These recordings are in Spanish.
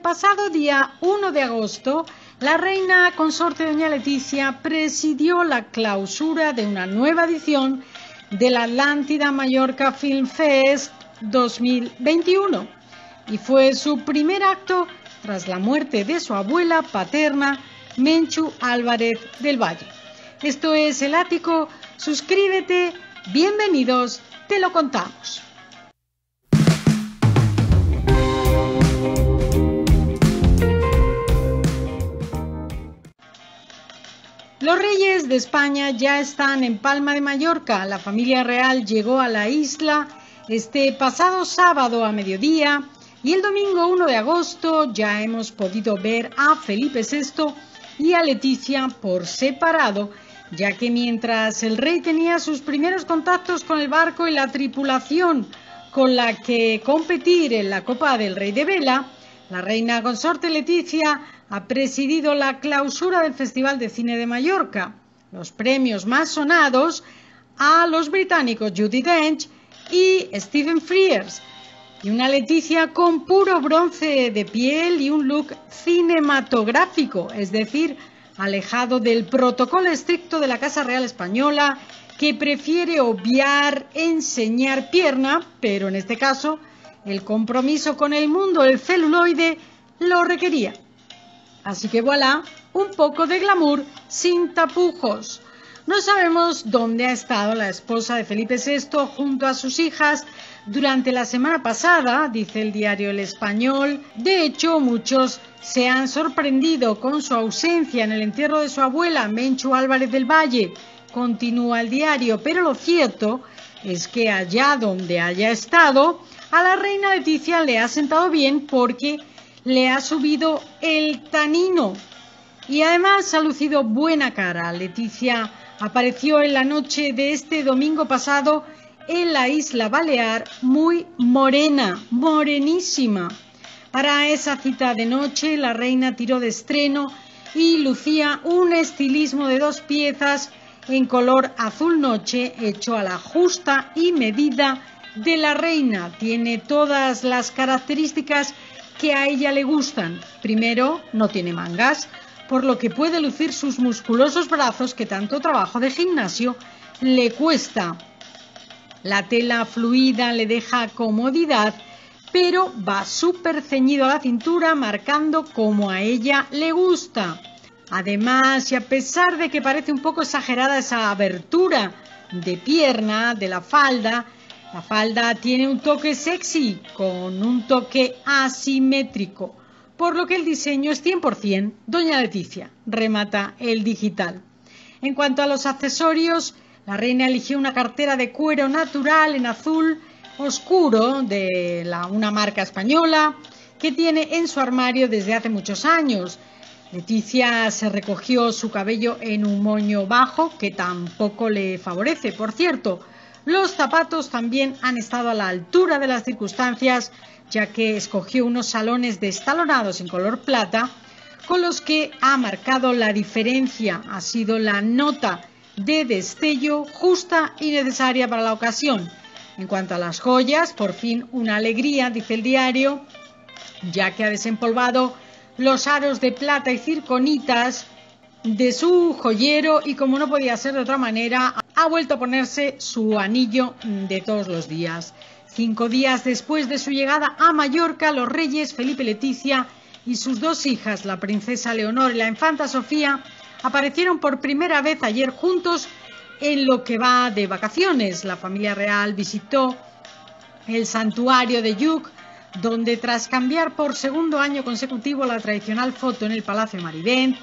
El pasado día 1 de agosto, la reina consorte doña Leticia presidió la clausura de una nueva edición de la Atlántida Mallorca Film Fest 2021 y fue su primer acto tras la muerte de su abuela paterna, Menchu Álvarez del Valle. Esto es El Ático, suscríbete, bienvenidos, te lo contamos. Los reyes de España ya están en Palma de Mallorca. La familia real llegó a la isla este pasado sábado a mediodía y el domingo 1 de agosto ya hemos podido ver a Felipe VI y a Leticia por separado, ya que mientras el rey tenía sus primeros contactos con el barco y la tripulación con la que competir en la Copa del Rey de Vela, la reina consorte Leticia ha presidido la clausura del Festival de Cine de Mallorca. Los premios más sonados a los británicos Judy Dench y Stephen Frears. Y una Leticia con puro bronce de piel y un look cinematográfico, es decir, alejado del protocolo estricto de la Casa Real Española, que prefiere obviar enseñar pierna, pero en este caso el compromiso con el mundo del celuloide lo requería. Así que voilà, un poco de glamour sin tapujos. No sabemos dónde ha estado la esposa de Felipe VI junto a sus hijas durante la semana pasada, dice el diario El Español. De hecho, muchos se han sorprendido con su ausencia en el entierro de su abuela, Menchu Álvarez del Valle. Continúa el diario, pero lo cierto es que allá donde haya estado, a la reina Leticia le ha sentado bien porque le ha subido el tanino y además ha lucido buena cara. Leticia apareció en la noche de este domingo pasado en la isla Balear muy morena, morenísima. Para esa cita de noche la reina tiró de estreno y lucía un estilismo de dos piezas en color azul noche hecho a la justa y medida de la reina. Tiene todas las características que a ella le gustan. Primero, no tiene mangas, por lo que puede lucir sus musculosos brazos que tanto trabajo de gimnasio le cuesta. La tela fluida le deja comodidad, pero va súper ceñido a la cintura, marcando como a ella le gusta. Además, y a pesar de que parece un poco exagerada esa abertura de pierna de la falda, la falda tiene un toque sexy con un toque asimétrico, por lo que el diseño es 100% Doña Leticia, remata el digital. En cuanto a los accesorios, la reina eligió una cartera de cuero natural en azul oscuro de una marca española que tiene en su armario desde hace muchos años. Leticia se recogió su cabello en un moño bajo que tampoco le favorece, por cierto, los zapatos también han estado a la altura de las circunstancias, ya que escogió unos salones destalonados en color plata, con los que ha marcado la diferencia. Ha sido la nota de destello justa y necesaria para la ocasión. En cuanto a las joyas, por fin una alegría, dice el diario, ya que ha desempolvado los aros de plata y circonitas de su joyero y como no podía ser de otra manera, ha vuelto a ponerse su anillo de todos los días. Cinco días después de su llegada a Mallorca, los reyes Felipe Leticia y sus dos hijas, la princesa Leonor y la infanta Sofía, aparecieron por primera vez ayer juntos en lo que va de vacaciones. La familia real visitó el santuario de Yuc, donde tras cambiar por segundo año consecutivo la tradicional foto en el Palacio Marivent,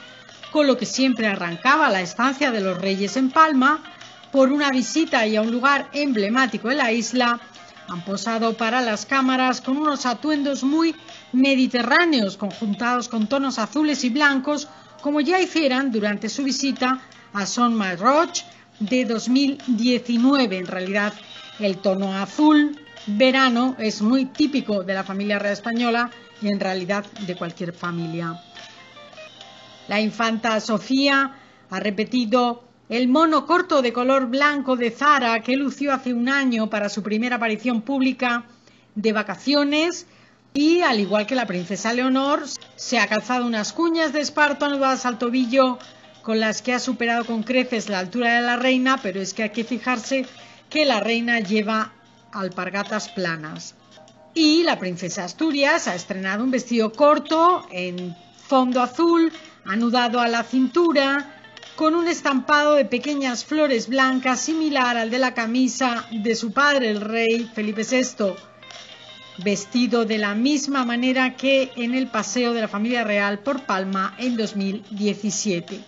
con lo que siempre arrancaba la estancia de los reyes en Palma, por una visita y a un lugar emblemático de la isla, han posado para las cámaras con unos atuendos muy mediterráneos, conjuntados con tonos azules y blancos, como ya hicieran durante su visita a Son Roche de 2019. En realidad, el tono azul verano es muy típico de la familia real española y en realidad de cualquier familia. La infanta Sofía ha repetido el mono corto de color blanco de Zara que lució hace un año para su primera aparición pública de vacaciones y, al igual que la princesa Leonor, se ha calzado unas cuñas de esparto anudadas al tobillo con las que ha superado con creces la altura de la reina, pero es que hay que fijarse que la reina lleva alpargatas planas. Y la princesa Asturias ha estrenado un vestido corto en fondo azul, anudado a la cintura, con un estampado de pequeñas flores blancas similar al de la camisa de su padre, el rey Felipe VI, vestido de la misma manera que en el paseo de la familia real por Palma en 2017.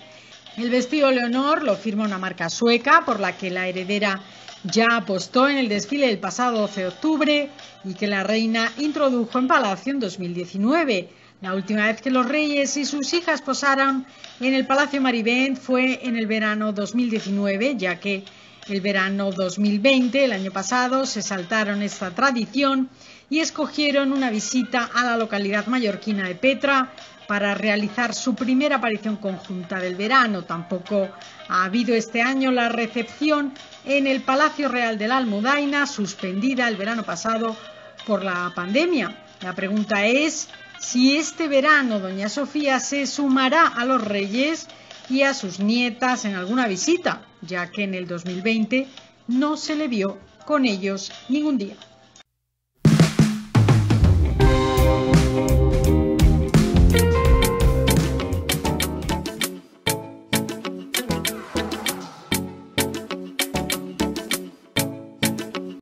El vestido Leonor lo firma una marca sueca por la que la heredera ya apostó en el desfile del pasado 12 de octubre y que la reina introdujo en Palacio en 2019. La última vez que los reyes y sus hijas posaron en el Palacio Marivent fue en el verano 2019, ya que el verano 2020, el año pasado, se saltaron esta tradición y escogieron una visita a la localidad mallorquina de Petra para realizar su primera aparición conjunta del verano. Tampoco ha habido este año la recepción en el Palacio Real de la Almudaina, suspendida el verano pasado por la pandemia. La pregunta es si este verano doña Sofía se sumará a los reyes y a sus nietas en alguna visita, ya que en el 2020 no se le vio con ellos ningún día.